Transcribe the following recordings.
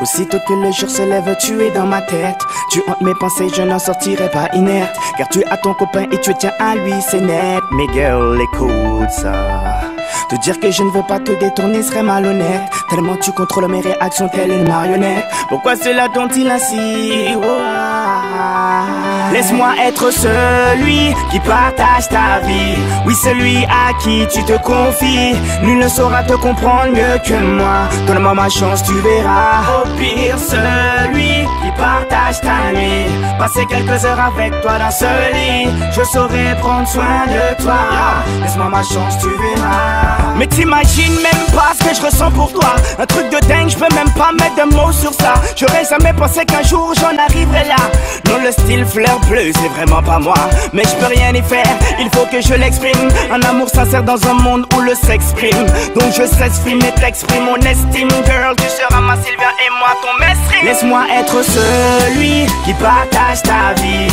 Aussitôt que le jour se lève, tu es dans ma tête. Tu hantes mes pensées, je n'en sortirai pas inerte. Car tu as ton copain et tu tiens à lui, c'est net. Mais girl, écoute ça. Te dire que je ne veux pas te détourner serait malhonnête. Tellement tu contrôles mes réactions, telle une marionnette. Pourquoi cela dont-il ainsi? Oh, ah. Laisse-moi être celui qui partage ta vie. Oui, celui à qui tu te confies. Nul ne saura te comprendre mieux que moi. Donne-moi ma chance, tu verras. Au pire, celui qui partage ta nuit. Passer quelques heures avec toi dans ce lit. Je saurai prendre soin de toi. Laisse-moi ma chance, tu verras. Mais t'imagines même pas ce que je ressens pour toi. Un truc de dingue, je peux même pas mettre de mots sur ça. J'aurais jamais pensé qu'un jour j'en arriverais là. Non, le style fleur bleue, c'est vraiment pas moi. Mais je peux rien y faire, il faut que je l'exprime. Un amour sincère dans un monde où le sexe prime. Donc je cesse film et t'exprime mon estime. Girl, tu seras ma Sylvia et moi ton mestre. Laisse-moi être celui qui partage ta vie.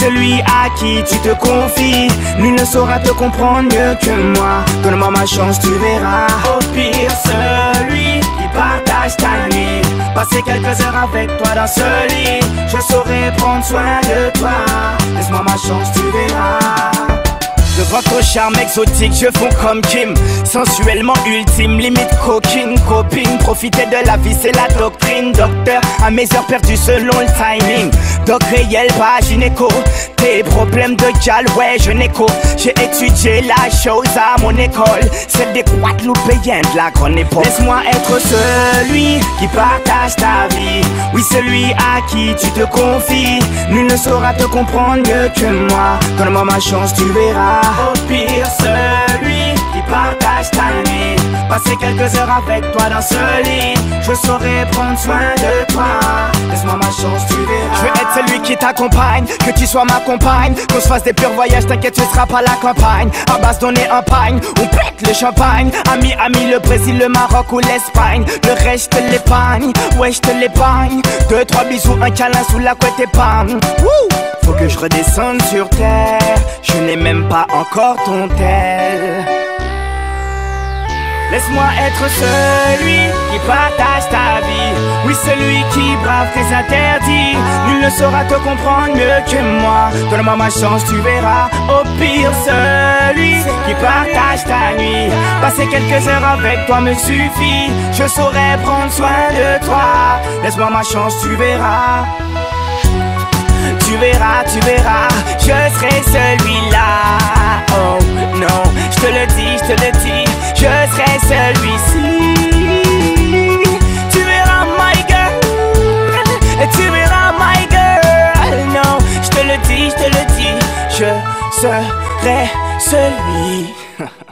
Celui à qui tu te confies. Nul ne saura te comprendre mieux que moi. Donne-moi ma chance, tu verras. Au pire, celui qui partage ta nuit. Passer quelques heures avec toi dans ce lit. Je saurai prendre soin de toi. Laisse-moi ma chance, tu verras. De votre charme exotique, je fonds comme Kim. Sensuellement ultime, limite coquine, copine. Profiter de la vie, c'est la doctrine. Docteur, à mes heures perdues selon le timing. Doc réel, pas gynéco. Tes problèmes de gal, ouais, je n'écho. J'ai étudié la chose à mon école. Celle des Guadeloupéens de la grande époque. Laisse-moi être celui qui partage ta vie. Oui, celui à qui tu te confies. Nul ne saura te comprendre mieux que moi. Donne-moi ma chance, tu verras. Au pire, celui qui partage ta nuit. Passer quelques heures avec toi dans ce lit. Je saurai prendre soin de toi. T'accompagne, que tu sois ma compagne. Qu'on se fasse des purs voyages, t'inquiète, tu seras pas la campagne. À base donner un pagne, on pète le champagne. Ami, ami, le Brésil, le Maroc ou l'Espagne. Le reste, te l'épargne, ouais, je te l'épargne. Deux, trois bisous, un câlin sous la couette épargne. Faut que je redescende sur terre. Je n'ai même pas encore ton tel. Laisse-moi être celui qui partage ta vie. Oui, celui qui brave tes interdits. Nul ne saura te comprendre mieux que moi. Donne-moi ma chance, tu verras. Au pire, celui qui partage ta nuit. Passer quelques heures avec toi me suffit. Je saurai prendre soin de toi. Laisse-moi ma chance, tu verras. Tu verras, tu verras, je serai celui-là. serai celui